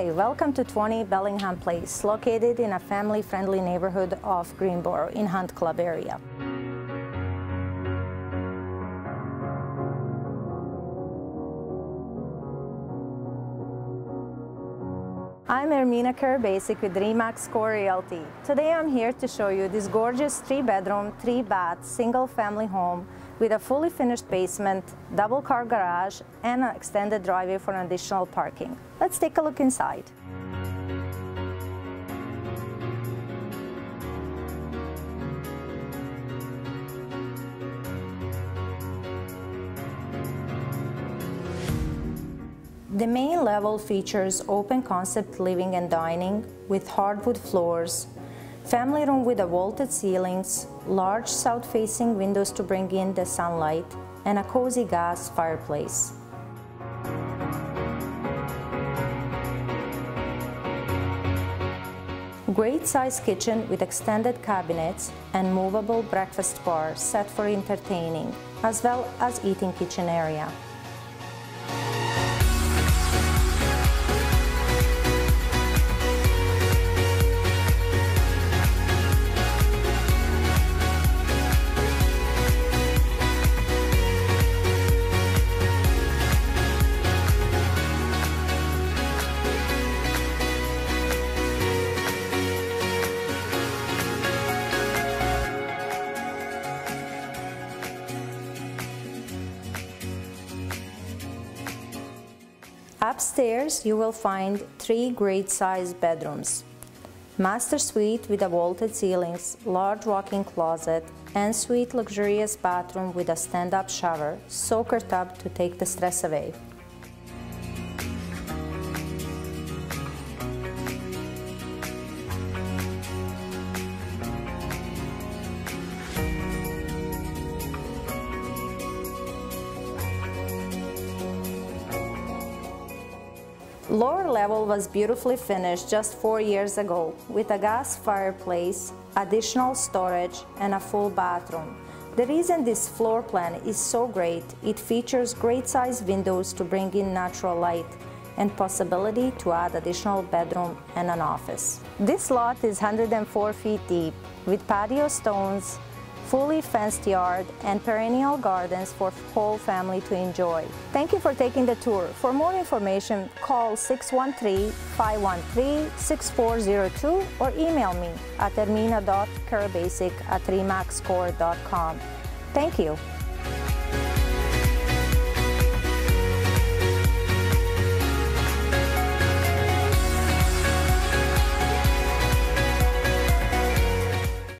Hi, welcome to 20 Bellingham Place, located in a family-friendly neighborhood of Greenboro in Hunt Club area. I'm Ermina Karabasic with Remax Core Realty. Today I'm here to show you this gorgeous three-bedroom, three-bath, single-family home with a fully finished basement, double car garage, and an extended driveway for additional parking. Let's take a look inside. The main level features open concept living and dining with hardwood floors, family room with a vaulted ceilings, large south-facing windows to bring in the sunlight, and a cozy gas fireplace. Great size kitchen with extended cabinets and movable breakfast bar set for entertaining, as well as eating kitchen area. Upstairs, you will find three great-sized bedrooms. Master suite with a vaulted ceilings, large walk-in closet, and suite luxurious bathroom with a stand-up shower, soaker tub to take the stress away. Lower level was beautifully finished just four years ago with a gas fireplace, additional storage, and a full bathroom. The reason this floor plan is so great, it features great size windows to bring in natural light and possibility to add additional bedroom and an office. This lot is 104 feet deep with patio stones, fully fenced yard, and perennial gardens for whole family to enjoy. Thank you for taking the tour. For more information, call 613-513-6402 or email me at ermina.karabasic at remaxcore.com. Thank you.